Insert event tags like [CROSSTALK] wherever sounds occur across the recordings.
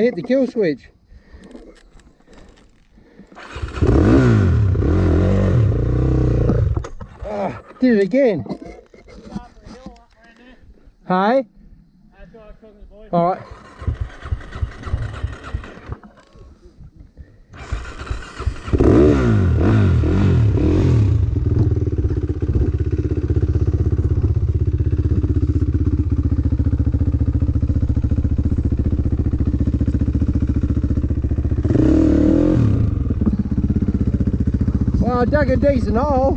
I hit the kill switch. Ah, did it again. Hey? All right. Uh, well, I dug a decent hole.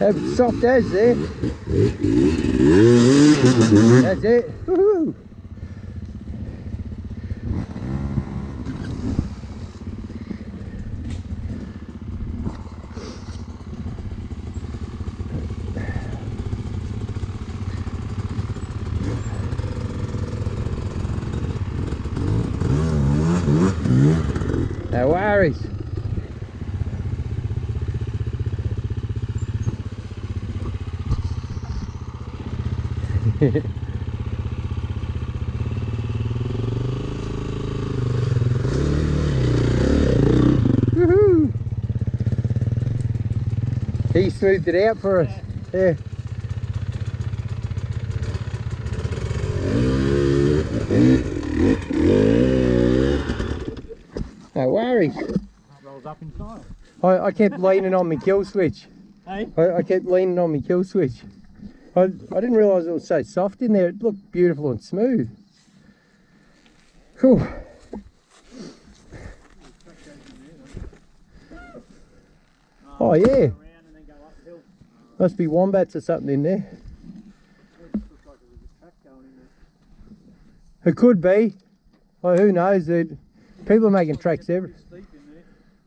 Have soft as there. That's it. Woohoo. No worries. Woohoo! He smoothed it out for us. Yeah. No worries. Rolls up inside. I, I kept leaning on my kill switch. Hey? I, I kept leaning on my kill switch. I, I didn't realise it was so soft in there. It looked beautiful and smooth. Cool. Oh yeah, must be wombats or something in there. It could be. Well, who knows? People are making tracks every.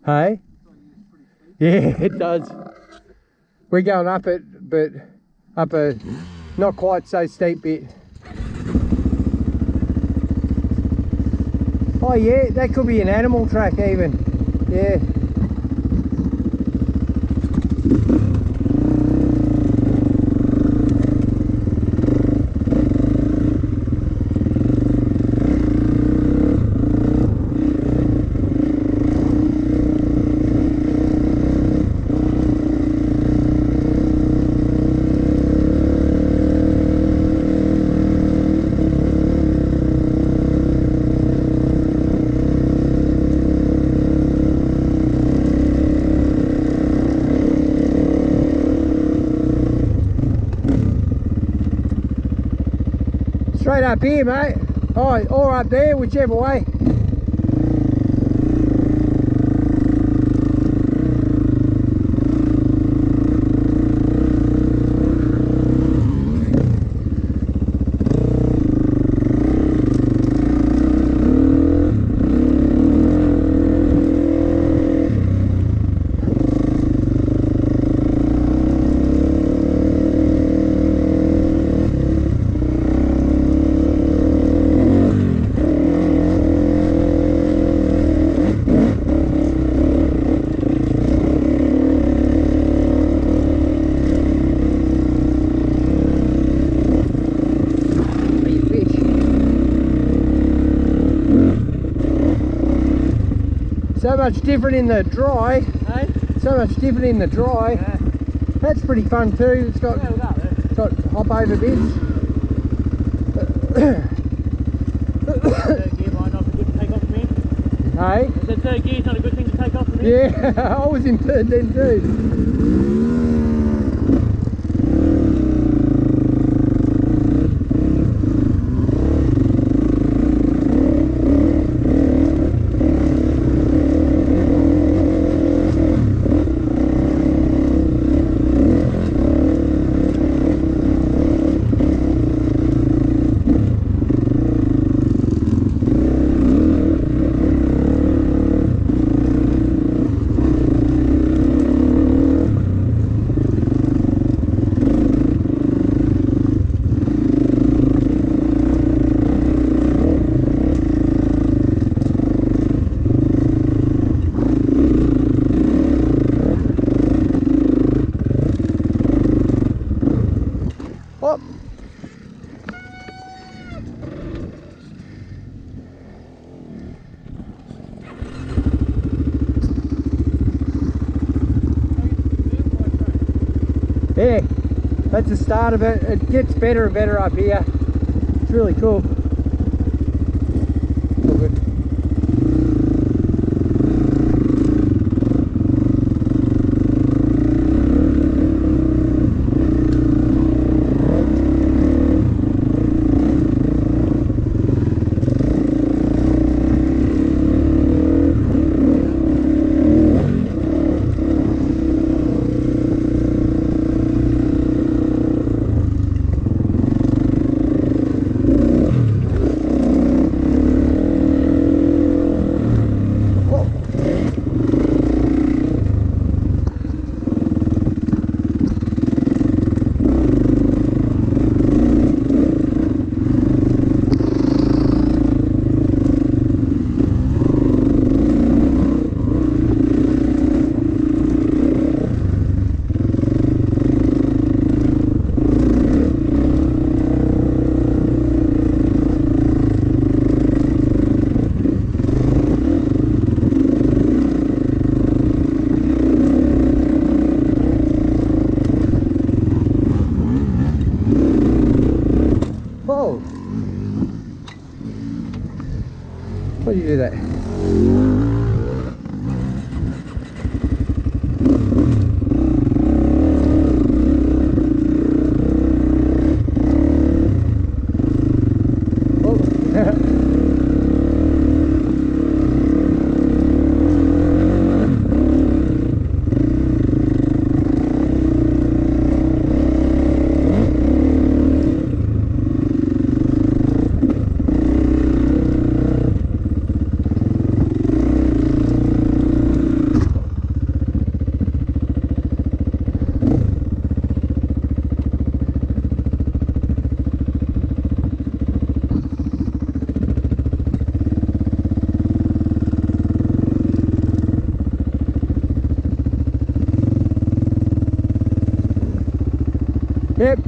Hey? Yeah, [LAUGHS] it does. We're going up it, but up a not quite so steep bit. Oh yeah, that could be an animal track even. Yeah. Straight up here, mate. Oh, or up there, whichever way. fish. So much different in the dry. So much different in the dry. Yeah. That's pretty fun too. It's got Yeah, look up there. got hop over bits. Third gear might not be good to take off from here. Hey? I said third gear's not a good thing to take off. Yeah, [LAUGHS] I was in third then too. Yeah, that's the start of it. It gets better and better up here. It's really cool. All good. Whoa! You do that? Oh. Yep.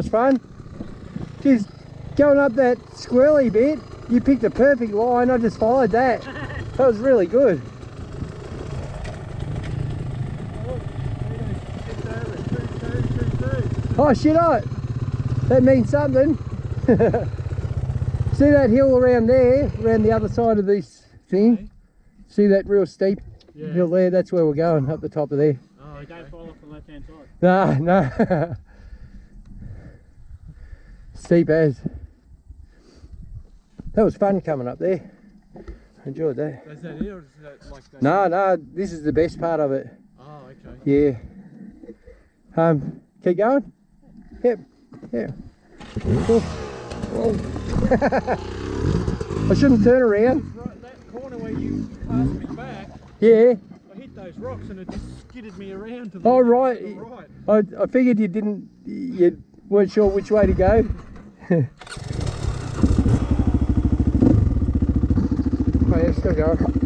Was fun. Just going up that squirrely bit, you picked a perfect line, I just followed that. [LAUGHS] That was really good. Oh, oh shit oh, That means something. [LAUGHS] See that hill around there, around the other side of this thing? See that real steep Yeah. hill there? That's where we're going, up the top of there. Oh, don't fall off the left hand side. Nah, [LAUGHS] no. Steep as. That was fun coming up there. Enjoyed that. Is that it or is that like that? No, no, this is the best part of it. Oh, okay. Yeah. Um, keep going. Yep. Yeah. Cool. [LAUGHS] I shouldn't turn around. Right, that corner where you passed me back, Yeah. I hit those rocks and it just skidded me around to the, Oh, right. to the right. I, I figured you didn't, you weren't sure which way to go. [LAUGHS] oh yeah,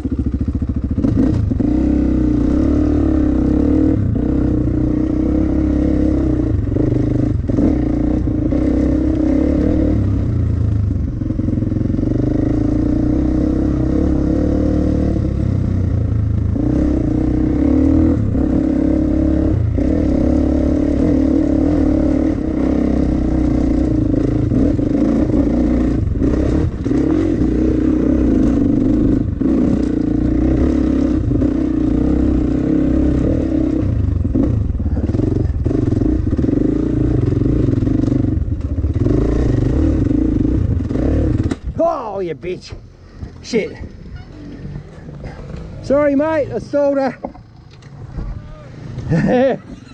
Shit. Sorry, mate. I stalled her. [LAUGHS]